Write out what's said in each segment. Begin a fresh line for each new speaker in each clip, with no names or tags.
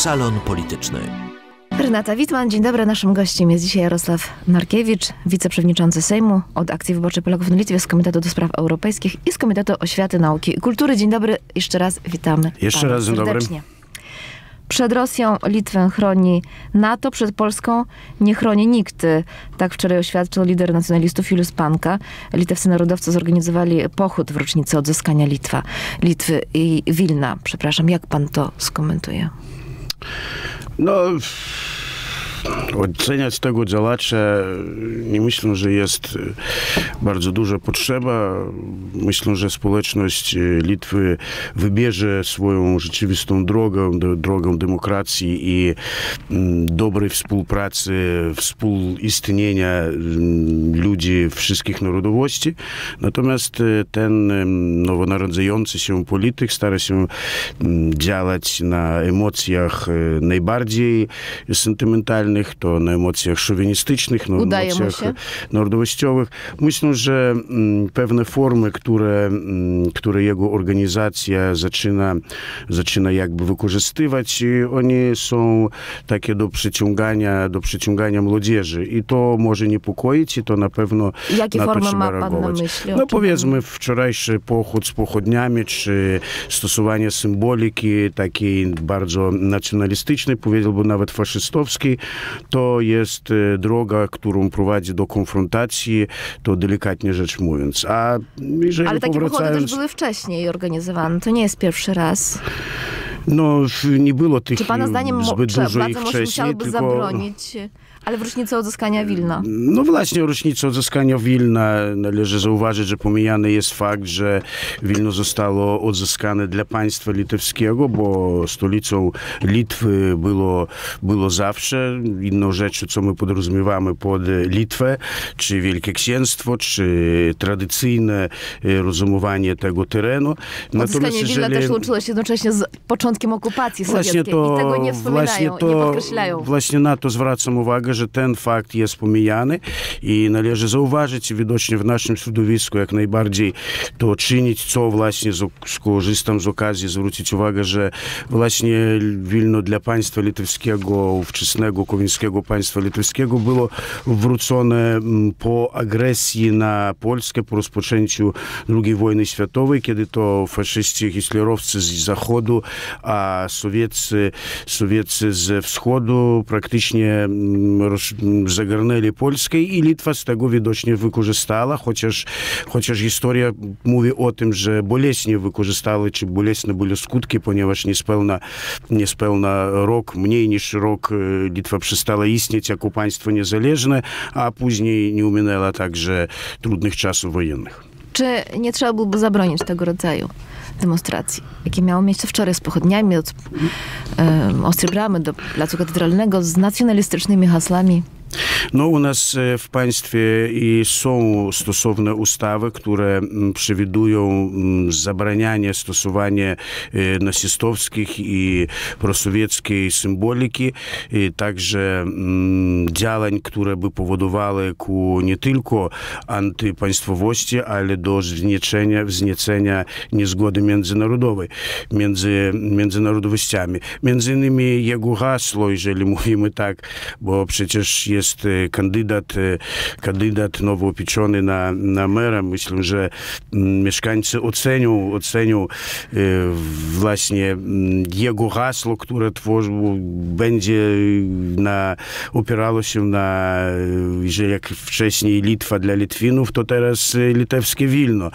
Salon Polityczny.
Renata Witman, dzień dobry. Naszym gościem jest dzisiaj Jarosław Narkiewicz, wiceprzewodniczący Sejmu od Akcji Wyborczej Polaków na Litwie z Komitetu do Spraw Europejskich i z Komitetu Oświaty, Nauki i Kultury. Dzień dobry, jeszcze raz witamy.
Jeszcze raz dzień dobry.
Przed Rosją Litwę chroni NATO, przed Polską nie chroni nikt. Tak wczoraj oświadczył lider nacjonalistów Julius Panka. Litewscy narodowcy zorganizowali pochód w rocznicę odzyskania Litwa, Litwy i Wilna. Przepraszam, jak pan to skomentuje?
No, oceniać tego działacza nie myślę, że jest bardzo duża potrzeba. Myślę, że społeczność Litwy wybierze swoją rzeczywistą drogę, drogę demokracji i dobrej współpracy, współistnienia ludzi wszystkich narodowości. Natomiast ten nowonarodzający się polityk stara się działać na emocjach najbardziej sentymentalnych, to na emocjach szowinistycznych, na
Udaje
emocjach narodowościowych. Myślę, że pewne formy, które, które jego organizacja zaczyna, zaczyna jakby wykorzystywać, one są takie do przyciągania, do przyciągania młodzieży. I to może niepokoić i to na pewno
Jakie
na
formy
to trzeba reagować.
myśli?
No powiedzmy wczorajszy pochód z pochodniami, czy stosowanie symboliki takiej bardzo nacjonalistycznej, powiedziałbym nawet faszystowskiej, to jest droga, którą prowadzi do konfrontacji, to delikatnie rzecz mówiąc. A jeżeli
Ale takie pochody też były wcześniej organizowane. To nie jest pierwszy raz.
No, nie było tych
Czy pana zdaniem
zbyt dużo ich wcześniej, tylko...
zabronić, ale w rocznicę odzyskania Wilna?
No właśnie, rocznicę odzyskania Wilna należy zauważyć, że pomijany jest fakt, że Wilno zostało odzyskane dla państwa litewskiego, bo stolicą Litwy było, było zawsze. Inną rzeczą, co my podrozumiewamy pod Litwę, czy Wielkie Księstwo, czy tradycyjne rozumowanie tego terenu.
Odzyskanie Wilna też łączyło się jednocześnie z początkiem okupacji
Właśnie
sowieckiej
to,
i tego nie wspominają,
to,
nie podkreślają.
Właśnie na to zwracam uwagę, że ten fakt jest pomijany i należy zauważyć, widocznie w naszym środowisku jak najbardziej to czynić, co właśnie skorzystam z okazji zwrócić uwagę, że właśnie Wilno dla państwa litewskiego, ówczesnego kowińskiego państwa litewskiego było wrócone po agresji na Polskę, po rozpoczęciu II wojny światowej, kiedy to faszyści, hitlerowcy z zachodu, a sowieccy, sowieccy z wschodu praktycznie zagarnęli Polskę i Litwa z tego widocznie wykorzystała, chociaż, chociaż historia mówi o tym, że boleśnie wykorzystali, czy bolesne były skutki, ponieważ niespełna, niespełna rok, mniej niż rok Litwa przestała istnieć jako państwo niezależne, a później nie uminęła także trudnych czasów wojennych.
Czy nie trzeba byłoby zabronić tego rodzaju demonstracji, jakie miało miejsce wczoraj z pochodniami od e, Ostrej Bramy do Placu Katedralnego z nacjonalistycznymi hasłami?
No, u nas w państwie i są stosowne ustawy, które przewidują zabranianie stosowania nazistowskich i prosowieckiej symboliki, i także działań, które by powodowały ku nie tylko antypaństwowości, ale do wzniecenia, wzniecenia niezgody międzynarodowej między międzynarodowościami. Między innymi jego hasło, jeżeli mówimy tak, bo przecież jest jest kandydat, kandydat nowo upieczony na, na mera. Myślę, że mieszkańcy ocenią, ocenią właśnie jego hasło, które tworzył, będzie na, opierało się na, że jak wcześniej Litwa dla Litwinów, to teraz litewskie Wilno.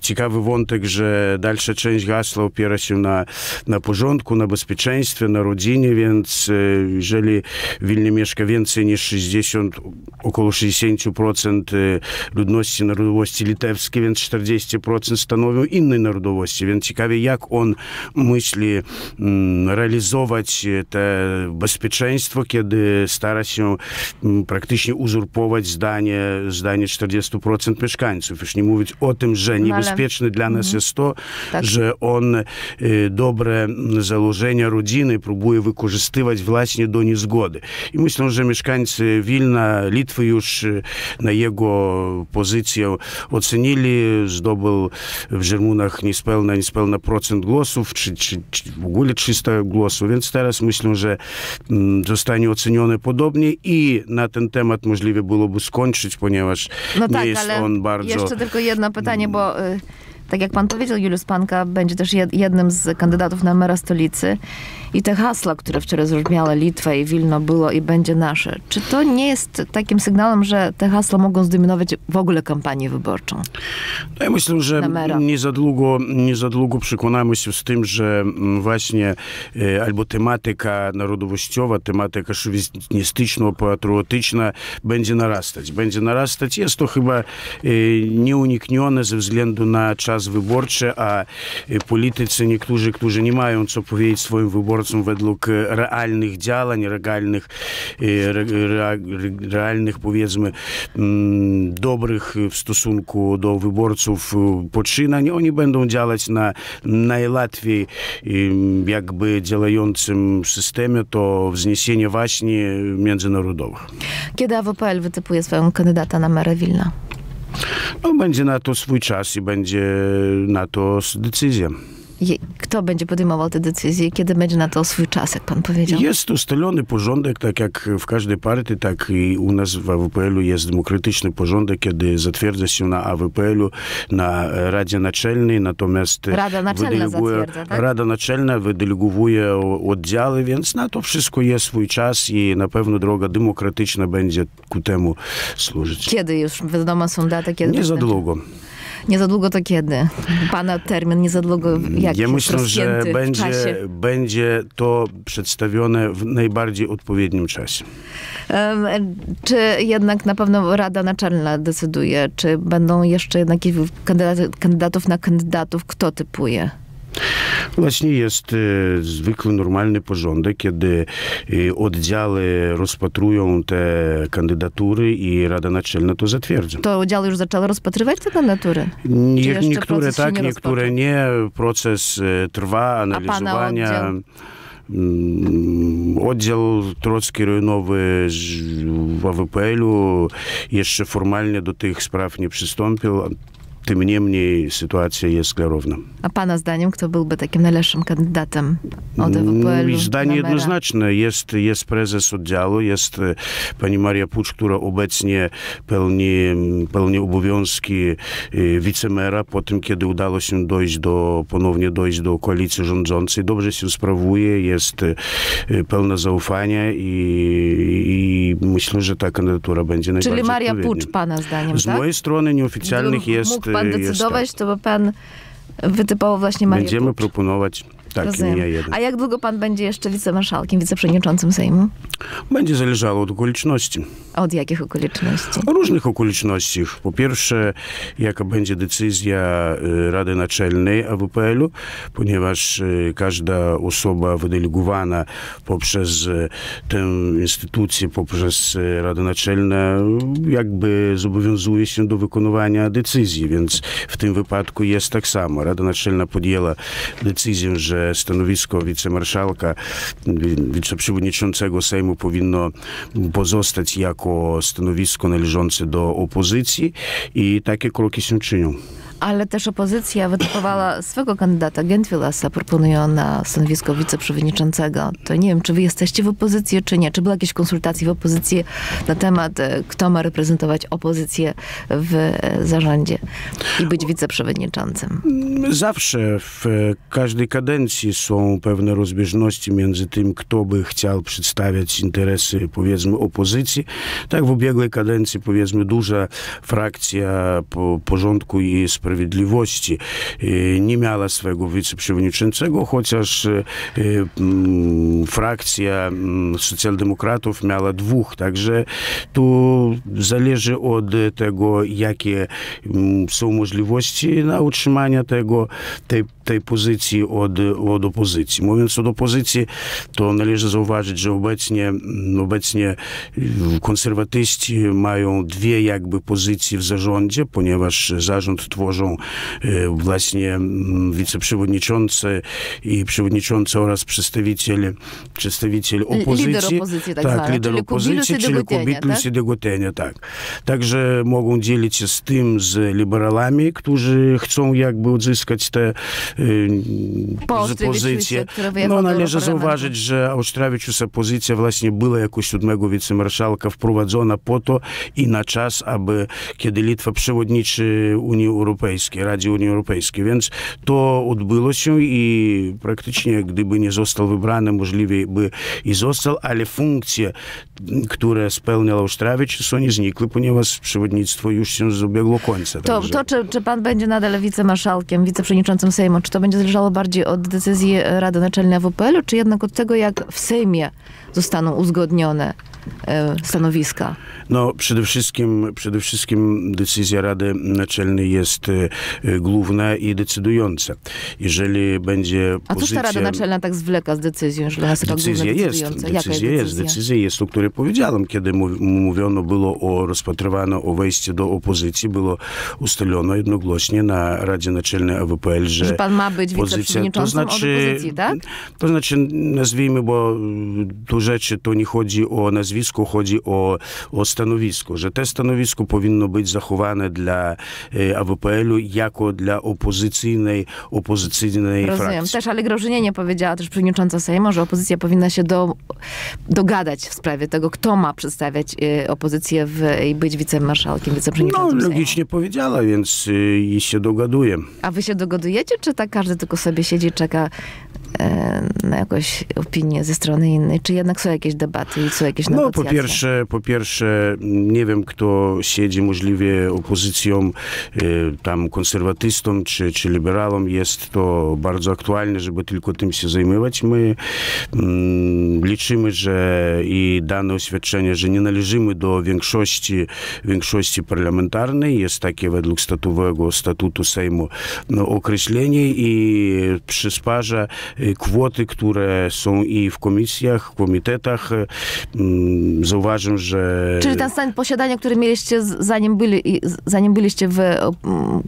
Ciekawy wątek, że dalsza część hasła opiera się na, na porządku, na bezpieczeństwie, na rodzinie, więc jeżeli w Wilnie mieszka więcej niż 60, około 60% ludności narodowości litewskiej, więc 40% stanowią inne narodowości. Więc ciekawie, jak on myśli realizować te bezpieczeństwo, kiedy stara się praktycznie uzurpować zdanie, zdanie 40% mieszkańców. Już nie mówić o tym, że niebezpieczne dla nas jest to,
Tak.
że on dobre założenia rodziny próbuje wykorzystywać właśnie do niezgody. I myślę, że mieszkańcy Wilna Litwy już na jego pozycję ocenili, zdobył w Żermunach niespełna, niespełna procent głosów, czy, czy, czy w ogóle 300 głosów, więc teraz myślę, że zostanie oceniony podobnie i na ten temat możliwe byłoby skończyć, ponieważ
no
nie
tak,
jest on bardzo...
Jeszcze tylko jedno pytanie, bo tak jak pan powiedział, Juliusz Panka będzie też jednym z kandydatów na mera stolicy. I te hasła, które wczoraj zabrzmiały, Litwa i Wilno było i będzie nasze. Czy to nie jest takim sygnałem, że te hasła mogą zdominować w ogóle kampanię wyborczą?
No ja myślę, że nie za, długo, nie za długo przekonamy się z tym, że właśnie albo tematyka narodowościowa, tematyka szowinistyczno-patriotyczna będzie narastać. Będzie narastać. Jest to chyba nieuniknione ze względu na czas wyborczy, a politycy niektórzy, którzy nie mają co powiedzieć swoim wyborcom, według realnych działań, realnych, realnych powiedzmy dobrych w stosunku do wyborców poczynań, oni będą działać na najłatwiej jakby działającym systemie, to wzniesienie właśnie międzynarodowych.
Kiedy AWPL wytypuje swoją kandydata na merę Wilna?
No, będzie na to swój czas i będzie na to decyzja
kto będzie podejmował te decyzje, kiedy będzie na to swój czas, jak pan powiedział?
Jest ustalony porządek, tak jak w każdej partii, tak i u nas w AWPL-u jest demokratyczny porządek, kiedy zatwierdza się na AWPL-u, na Radzie Naczelnej, natomiast
Rada Naczelna zatwierdza, tak?
Rada Naczelna wydelegowuje oddziały, więc na to wszystko jest swój czas i na pewno droga demokratyczna będzie ku temu służyć.
Kiedy już wiadomo są daty? Kiedy
Nie za długo.
Nie za długo to kiedy? Pana termin nie za długo jak
Ja myślę, że będzie, będzie to przedstawione w najbardziej odpowiednim czasie.
Czy jednak na pewno Rada Naczelna decyduje, czy będą jeszcze jednak kandydatów na kandydatów, kto typuje?
Właśnie jest zwykły, normalny porządek, kiedy oddziały rozpatrują te kandydatury i Rada Naczelna to zatwierdza.
To oddziały już zaczęły rozpatrywać te kandydatury?
Nie, niektóre tak, nie niektóre nie. Proces trwa, analizowania. Oddział Trocki Rejonowy w AWPL-u jeszcze formalnie do tych spraw nie przystąpił. Tym niemniej sytuacja jest klarowna.
A pana zdaniem, kto byłby takim najlepszym kandydatem od EWPL-u?
Zdanie jednoznaczne. Jest, jest prezes oddziału, jest pani Maria Pucz, która obecnie pełni, pełni obowiązki wicemera po tym, kiedy udało się dojść do, ponownie dojść do koalicji rządzącej. Dobrze się sprawuje, jest pełna zaufania i, i myślę, że ta kandydatura będzie najbardziej
Czyli Maria Pucz, pana zdaniem,
Z tak? mojej strony nieoficjalnych jest
pan decydować,
tak.
to by pan wytypował właśnie Marię
Będziemy proponować tak,
Rozumiem.
nie jeden.
A jak długo pan będzie jeszcze wicemarszałkiem, wiceprzewodniczącym Sejmu?
Będzie zależało od okoliczności.
Od jakich okoliczności?
O różnych okolicznościach. Po pierwsze, jaka będzie decyzja Rady Naczelnej AWPL-u, ponieważ każda osoba wydelegowana poprzez tę instytucję, poprzez Radę Naczelną, jakby zobowiązuje się do wykonywania decyzji, więc w tym wypadku jest tak samo. Rada Naczelna podjęła decyzję, że stanowisko wicemarszałka, wiceprzewodniczącego Sejmu powinno pozostać jako stanowisko należące do opozycji i takie kroki się czynią.
Ale też opozycja wytypowała swego kandydata, Gentwilasa, proponują na stanowisko wiceprzewodniczącego. To nie wiem, czy wy jesteście w opozycji, czy nie. Czy były jakieś konsultacje w opozycji na temat, kto ma reprezentować opozycję w zarządzie i być wiceprzewodniczącym?
Zawsze w każdej kadencji są pewne rozbieżności między tym, kto by chciał przedstawiać interesy, powiedzmy, opozycji. Tak w ubiegłej kadencji, powiedzmy, duża frakcja po porządku i Sprawiedliwości nie miała swojego wiceprzewodniczącego, chociaż frakcja socjaldemokratów miała dwóch. Także to zależy od tego, jakie są możliwości na utrzymanie tego, tej, tej pozycji od, od opozycji. Mówiąc od opozycji, to należy zauważyć, że obecnie, obecnie konserwatyści mają dwie jakby pozycje w zarządzie, ponieważ zarząd tworzy tworzą właśnie wiceprzewodniczący i przewodniczący oraz przedstawiciele, przedstawiciele opozycji.
Lider opozycji, tak,
tak lider
czyli
opozycji, czyli Kubitlus i Degutenia, tak. Także mogą dzielić się z tym z liberalami, którzy chcą jakby uzyskać te pozycje. No należy zauważyć, że Ausztrawiczusa pozycja właśnie była jako siódmego wicemarszałka wprowadzona po to i na czas, aby kiedy Litwa przewodniczy Unii Europejskiej, Radzie Unii Europejskiej. Więc to odbyło się i praktycznie gdyby nie został wybrany, możliwie by i został, ale funkcje, które spełniał Ausztrawicz, są nie znikły, ponieważ przewodnictwo już się dobiegło końca.
To, to czy, czy pan będzie nadal wicemarszałkiem, wiceprzewodniczącym Sejmu, czy to będzie zależało bardziej od decyzji Rady Naczelnej WPL-u, czy jednak od tego, jak w Sejmie zostaną uzgodnione stanowiska?
No, przede wszystkim, przede wszystkim decyzja Rady Naczelnej jest główna i decydująca. Jeżeli będzie
A cóż ta Rada Naczelna tak zwleka z decyzją, że ona jest
decyzja jest, decyzja jest, decyzja jest, decyzja jest, o której powiedziałem, kiedy mówiono było o, rozpatrywano o wejściu do opozycji, było ustalone jednogłośnie na Radzie Naczelnej AWPL, że,
że pan ma być pozycja, to znaczy, opozycji, tak?
To znaczy, nazwijmy, bo tu rzeczy, to nie chodzi o nazwisko, chodzi o, o stanowisko, że te stanowisko powinno być zachowane dla AWPL-u jako dla opozycyjnej, opozycyjnej
Rozumiem.
frakcji.
Też, ale Graużynie nie powiedziała też przewodnicząca Sejmu, że opozycja powinna się do, dogadać w sprawie tego, kto ma przedstawiać opozycję w, i być wicemarszałkiem, wiceprzewodniczącym
No, logicznie
Sejmu.
powiedziała, więc i się dogaduje.
A wy się dogadujecie, czy tak każdy tylko sobie siedzi i czeka na jakąś opinię ze strony innej? Czy jednak są jakieś debaty i są jakieś negocjacje?
No, po pierwsze, po pierwsze, nie wiem, kto siedzi możliwie opozycją, tam konserwatystom czy, czy liberalom. Jest to bardzo aktualne, żeby tylko tym się zajmować. My mm, liczymy, że i dane oświadczenie, że nie należymy do większości, większości parlamentarnej. Jest takie według statutowego statutu Sejmu no, określenie i przysparza kwoty, które są i w komisjach, komitetach. Zauważam, że...
Czyli ten stan posiadania, który mieliście zanim, byli, zanim byliście w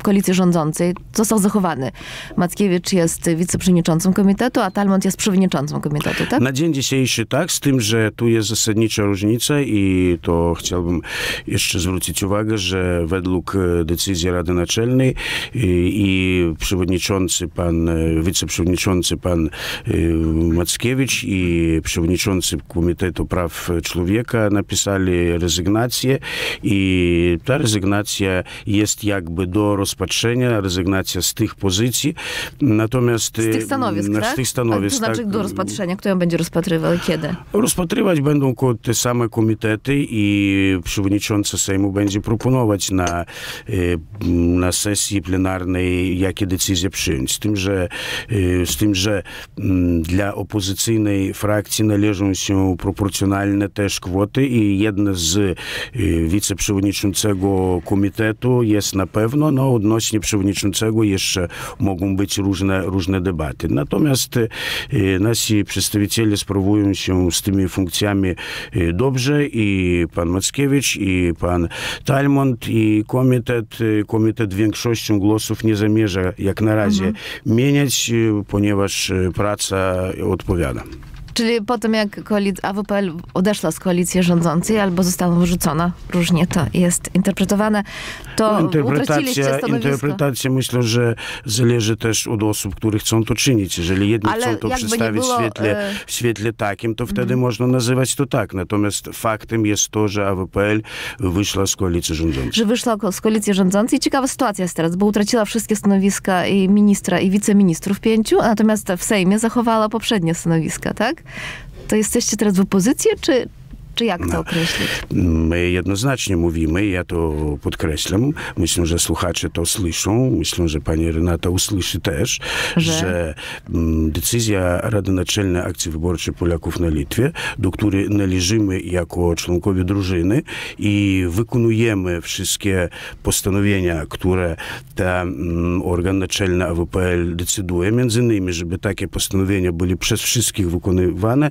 koalicji rządzącej, został zachowany. Mackiewicz jest wiceprzewodniczącym komitetu, a Talmont jest przewodniczącym komitetu, tak?
Na dzień dzisiejszy tak, z tym, że tu jest zasadnicza różnica i to chciałbym jeszcze zwrócić uwagę, że według decyzji Rady Naczelnej i, i przewodniczący pan, wiceprzewodniczący pan Mackiewicz i przewodniczący Komitetu Praw Człowieka napisali rezygnację i ta rezygnacja jest jakby do rozpatrzenia, rezygnacja z tych pozycji, natomiast...
Z tych stanowisk,
z
tak?
tych stanowisk,
to znaczy
tak,
do rozpatrzenia? Kto ją będzie rozpatrywał i kiedy?
Rozpatrywać będą te same komitety i przewodniczący Sejmu będzie proponować na, na sesji plenarnej, jakie decyzje przyjąć. Z tym, że, z tym, że dla opozycyjnej frakcji należą się proporcjonalne też kwoty i jedna z wiceprzewodniczącego komitetu jest na pewno, no odnośnie przewodniczącego jeszcze mogą być różne, różne debaty. Natomiast nasi przedstawiciele sprawują się z tymi funkcjami dobrze i pan Mackiewicz i pan Talmont i komitet, komitet większością głosów nie zamierza jak na razie mhm. mieniać, ponieważ praca odpowiada.
Czyli po tym, jak AWPL odeszła z koalicji rządzącej albo została wyrzucona, różnie to jest interpretowane, to no, interpretacja,
interpretacja myślę, że zależy też od osób, które chcą to czynić. Jeżeli jedni
Ale
chcą to przedstawić było, w, świetle, w świetle takim, to wtedy mm. można nazywać to tak. Natomiast faktem jest to, że AWPL wyszła z koalicji rządzącej.
Że wyszła z koalicji rządzącej. Ciekawa sytuacja jest teraz, bo utraciła wszystkie stanowiska i ministra, i wiceministrów pięciu, natomiast w Sejmie zachowała poprzednie stanowiska, tak? To jesteście teraz w opozycji, czy, czy jak to no. określić?
My jednoznacznie mówimy, ja to podkreślam. Myślę, że słuchacze to słyszą. Myślę, że pani Renata usłyszy też, że, że decyzja Rady Naczelnej Akcji Wyborczej Polaków na Litwie, do której należymy jako członkowie drużyny i wykonujemy wszystkie postanowienia, które ten organ naczelny AWPL decyduje, między innymi, żeby takie postanowienia były przez wszystkich wykonywane,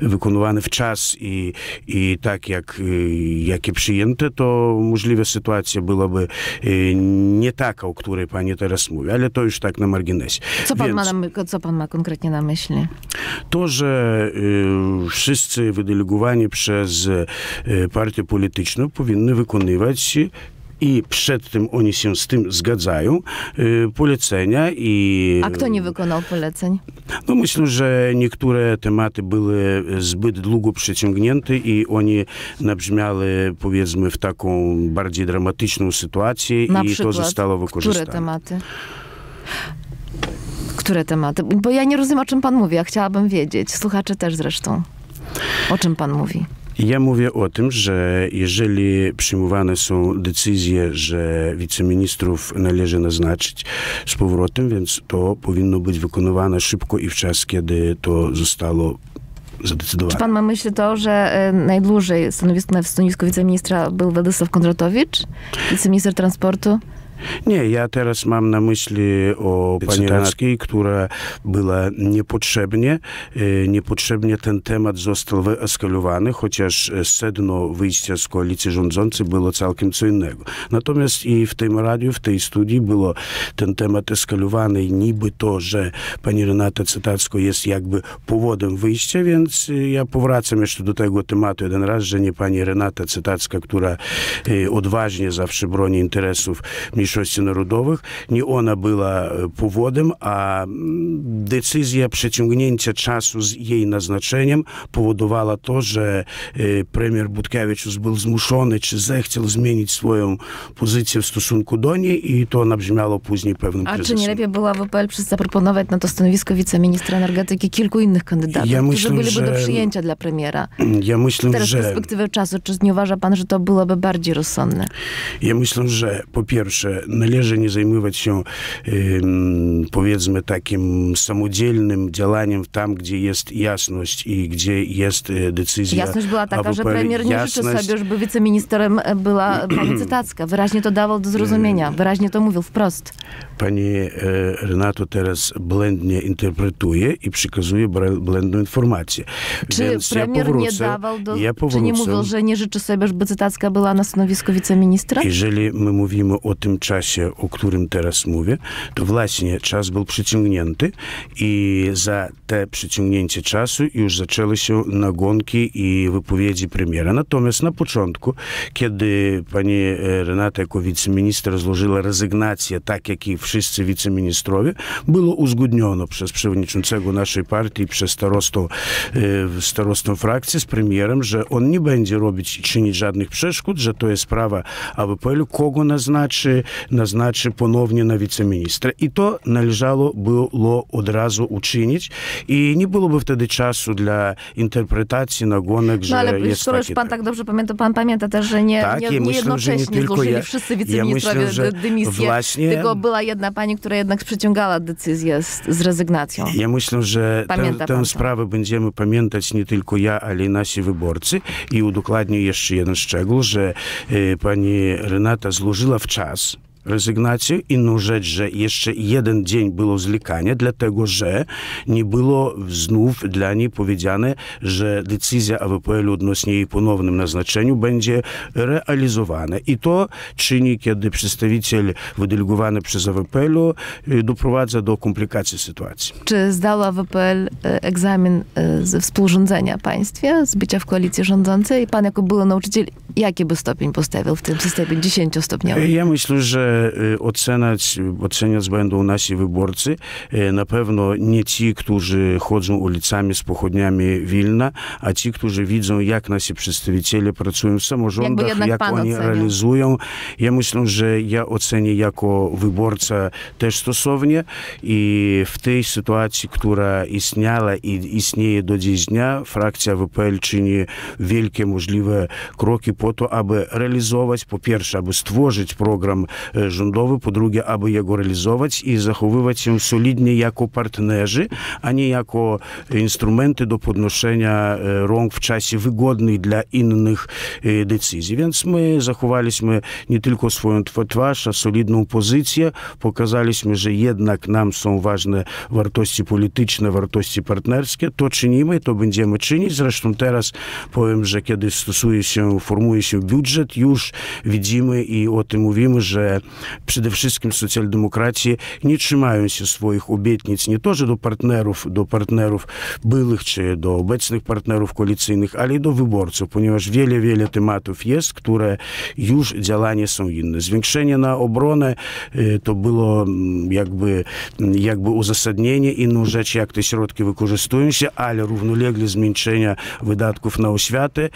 wykonywane w czas i, i tak jak, jakie przyjęte, to możliwe sytuacja byłaby nie taka, o której pani teraz mówi, ale to już tak na marginesie.
Co pan, Więc, ma, na, co pan ma konkretnie na myśli?
To, że wszyscy wydelegowani przez partię polityczną powinny wykonywać i przed tym oni się z tym zgadzają, polecenia i...
A kto nie wykonał poleceń?
No myślę, że niektóre tematy były zbyt długo przeciągnięte i oni nabrzmiały powiedzmy w taką bardziej dramatyczną sytuację
Na
i
przykład,
to zostało wykorzystane.
Które tematy? Które tematy? Bo ja nie rozumiem, o czym pan mówi, a chciałabym wiedzieć. Słuchacze też zresztą. O czym pan mówi?
Ja mówię o tym, że jeżeli przyjmowane są decyzje, że wiceministrów należy naznaczyć z powrotem, więc to powinno być wykonywane szybko i w czas, kiedy to zostało zadecydowane.
Czy pan ma myśli to, że najdłużej stanowisko, na stanowisku wiceministra był Władysław Kondratowicz, wiceminister transportu?
Nie, ja teraz mam na myśli o pani Ranackiej, która była niepotrzebnie, niepotrzebnie ten temat został wyeskalowany, chociaż sedno wyjścia z koalicji rządzącej było całkiem co innego. Natomiast i w tym radiu, w tej studii było ten temat eskalowany i niby to, że pani Renata Cytacko jest jakby powodem wyjścia, więc ja powracam jeszcze do tego tematu jeden raz, że nie pani Renata Cytacka, która odważnie zawsze broni interesów mniejszości narodowych. Nie ona była powodem, a decyzja przeciągnięcia czasu z jej naznaczeniem powodowała to, że premier Budkiewicz był zmuszony, czy zechciał zmienić swoją pozycję w stosunku do niej i to nabrzmiało później pewnym
A
kryzysem.
czy nie lepiej było WPL zaproponować na to stanowisko wiceministra energetyki kilku innych kandydatów,
ja myślę,
którzy byliby
że...
do przyjęcia dla premiera?
Ja myślę,
Teraz
że...
z perspektywy czasu, czy nie uważa pan, że to byłoby bardziej rozsądne?
Ja myślę, że po pierwsze należy nie zajmować się powiedzmy takim samodzielnym działaniem tam, gdzie jest jasność i gdzie jest decyzja.
Jasność była taka, że premier nie jasność... życzy sobie, żeby wiceministrem była pani Cytacka. Wyraźnie to dawał do zrozumienia. Wyraźnie to mówił wprost.
Pani Renato teraz błędnie interpretuje i przekazuje błędną informację.
Czy
Więc
premier
ja powrócę,
nie dawał do...
ja powrócę,
czy nie mówił, że nie życzy sobie, żeby Cytacka była na stanowisku wiceministra?
Jeżeli my mówimy o tym czasie, o którym teraz mówię, to właśnie czas był przyciągnięty i za te przyciągnięcie czasu już zaczęły się nagonki i wypowiedzi premiera. Natomiast na początku, kiedy pani Renata jako wiceminister złożyła rezygnację, tak jak i wszyscy wiceministrowie, było uzgodnione przez przewodniczącego naszej partii, przez starostą, starostą frakcji z premierem, że on nie będzie robić, czynić żadnych przeszkód, że to jest sprawa AWPL, kogo naznaczy, naznaczy ponownie na wiceministra. I to należało było od razu uczynić i nie byłoby wtedy czasu dla interpretacji, nagonek, że
no, ale
jest
skoro już pan tak dobrze pamięta, pan pamięta też, że nie,
tak,
nie,
ja
nie
myślę,
jednocześnie
że nie tylko ja,
wszyscy wiceministrowie
ja myślę,
dymisję,
właśnie...
tylko była jedna pani, która jednak przyciągała decyzję z, z rezygnacją.
Ja myślę, że
Pamięta
tę, tę sprawę będziemy pamiętać nie tylko ja, ale i nasi wyborcy. I udokładnię jeszcze jeden szczegół, że e, pani Renata złożyła w czas rezygnację. Inną rzecz, że jeszcze jeden dzień było zwlekania, dlatego że nie było znów dla niej powiedziane, że decyzja AWPL odnośnie jej ponownym naznaczeniu będzie realizowana. I to czyni, kiedy przedstawiciel wydelegowany przez AWPL doprowadza do komplikacji sytuacji.
Czy zdał AWPL egzamin ze współrządzenia państwie, z bycia w koalicji rządzącej? Pan jako były nauczyciel, jaki by stopień postawił w tym systemie dziesięciostopniowym?
Ja myślę, że oceniać, oceniać będą nasi wyborcy. Na pewno nie ci, którzy chodzą ulicami z pochodniami Wilna, a ci, którzy widzą, jak nasi przedstawiciele pracują w samorządach, jak oni
ocenia.
realizują. Ja myślę, że ja ocenię jako wyborca też stosownie i w tej sytuacji, która istniała i istnieje do dziś dnia, frakcja WPL czyni wielkie możliwe kroki po to, aby realizować, po pierwsze, aby stworzyć program rządowy, po drugie, aby jego realizować i zachowywać się solidnie jako partnerzy, a nie jako instrumenty do podnoszenia rąk w czasie wygodnych dla innych decyzji. Więc my zachowaliśmy nie tylko swoją twarz, a solidną pozycję, pokazaliśmy, że jednak nam są ważne wartości polityczne, wartości partnerskie, to czynimy, to będziemy czynić. Zresztą teraz powiem, że kiedy stosuje się, formuje się budżet, już widzimy i o tym mówimy, że przede wszystkim socjaldemokraci nie trzymają się swoich obietnic nie to, że do partnerów, do partnerów byłych czy do obecnych partnerów koalicyjnych, ale i do wyborców, ponieważ wiele, wiele tematów jest, które już działania są inne. Zwiększenie na obronę to było jakby, jakby uzasadnienie inną rzecz, jak te środki wykorzystują się, ale równolegle zmniejszenia wydatków na oświatę.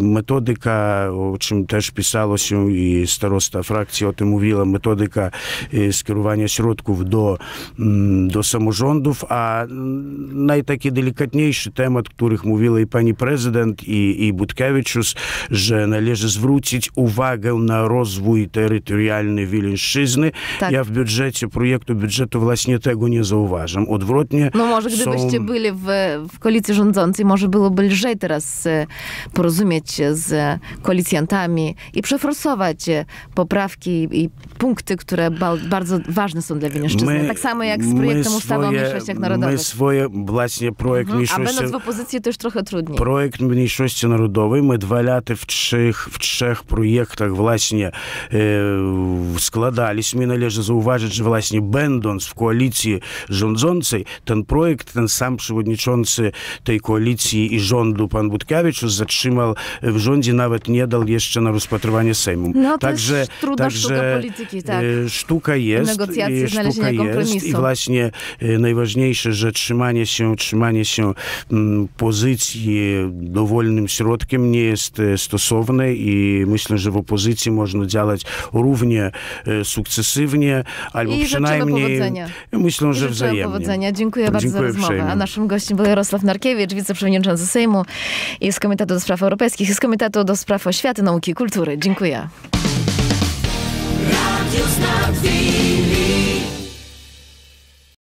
Metodyka, o czym też pisało się i starosta frakcji o tym mówiła, metodyka skierowania środków do, do samorządów, a najtaki delikatniejszy temat, których mówiła i pani prezydent, i, i że należy zwrócić uwagę na rozwój terytorialny Wileńszczyzny. Tak. Ja w budżecie, projektu budżetu właśnie tego nie zauważam. Odwrotnie
No może gdybyście są... byli w, w koalicji rządzącej, może byłoby lżej teraz porozumieć się z koalicjantami i przeforsować poprawki i punkty, które bardzo ważne są dla Wileńszczyzny. My, tak samo jak z projektem ustawy o mniejszościach narodowych.
My swoje, właśnie projekt mhm. mniejszości...
A będąc w opozycji to już trochę trudniej.
Projekt mniejszości narodowej, my dwa lata w trzech, w trzech projektach właśnie e, składaliśmy. Należy zauważyć, że właśnie będąc w koalicji rządzącej, ten projekt, ten sam przewodniczący tej koalicji i rządu, pan Budkiewicz, zatrzymał w rządzie, nawet nie dał jeszcze na rozpatrywanie Sejmu.
No, także, trudna także sztuka polityki, tak.
Sztuka jest.
Negocjacje, sztuka jest
i właśnie najważniejsze, że trzymanie się, trzymanie się pozycji dowolnym środkiem nie jest stosowne i myślę, że w opozycji można działać równie sukcesywnie, albo
I
przynajmniej myślę, że wzajemnie.
powodzenia. Dziękuję bardzo Dziękuję za rozmowę. A naszym gościem był Jarosław Narkiewicz, wiceprzewodniczący Sejmu i z Komitetu do Spraw Europejskich, i z Komitetu do Spraw Oświaty, Nauki i Kultury. Dziękuję. navios